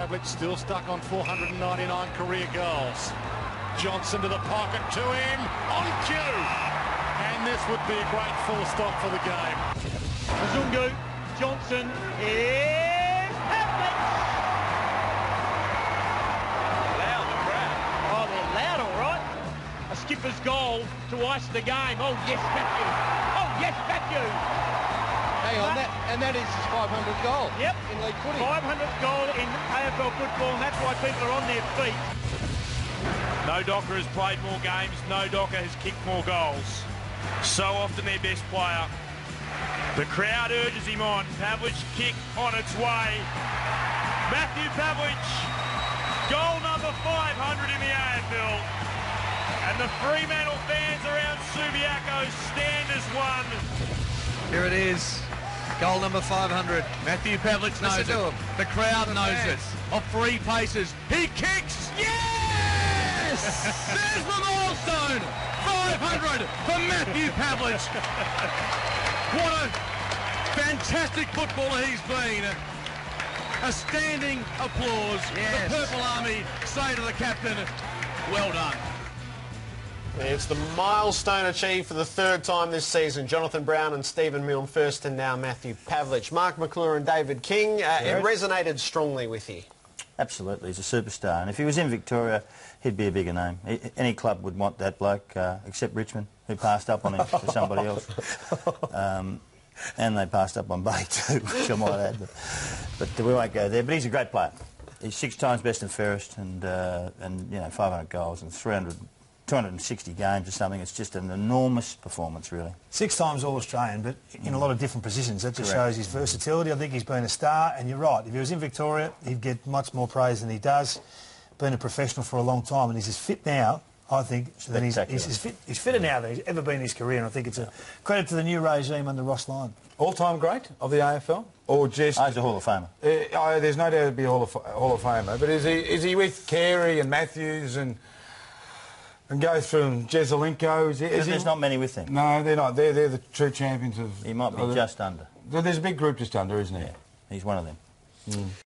Pavlich still stuck on 499 career goals. Johnson to the pocket to him on cue. And this would be a great full stop for the game. Mzungu, Johnson, here's Pavlich. Loud, the crowd. Oh, they're loud, all right. A skipper's goal to ice the game. Oh, yes, Matthew. Oh, yes, Matthew. Hang on, that, and that is his 500th goal Yep. in league footy. 500th goal in AFL football, and that's why people are on their feet. No Docker has played more games. No Docker has kicked more goals. So often their best player. The crowd urges him on. Pavlich kick on its way. Matthew Pavlich, goal number 500 in the AFL. And the Fremantle fans around Subiaco stand as one. Here it is. Goal number 500. Matthew Pavlich knows Listen it. The crowd The knows fans. it. Of three paces. He kicks. Yes! There's the milestone. 500 for Matthew Pavlich. What a fantastic footballer he's been. A standing applause. Yes. The Purple Army say to the captain, well done. It's the milestone achieved for the third time this season. Jonathan Brown and Stephen Milne first and now Matthew Pavlich. Mark Maclure and David King, uh, it resonated strongly with you. Absolutely, he's a superstar. And if he was in Victoria, he'd be a bigger name. I- Any club would want that bloke, uh, except Richmond, who passed up on him for somebody else. Um, and they passed up on Bay too, which I might add. But, but we won't go there. But he's a great player. He's six times best and fairest, and uh, and you know 500 goals and 300, 260 games or something. It's just an enormous performance, really. Six times All-Australian, but in a lot of different positions. That just Correct. shows his versatility. I think he's been a star, and you're right. If he was in Victoria, he'd get much more praise than he does. Been a professional for a long time, and he's as fit now, I think, than he's, Spectacular. he's, as fit, he's fitter now than he's ever been in his career, and I think it's a credit to the new regime under Ross Lyon. All-time great of the AFL, or just? Oh, he's a Hall of Famer. Uh, oh, there's no doubt he'd be a Hall of, Hall of Famer, but is he is he with Carey and Matthews and and goes from Jesaulenko? Is he, is There's he, not many with him. No, they're not. They're they're the true champions of. He might be just under. There's a big group just under, isn't there? Yeah, he's one of them. Hmm.